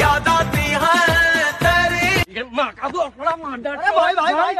याद आती है तेरी। माँ का तो भाई भाई भाई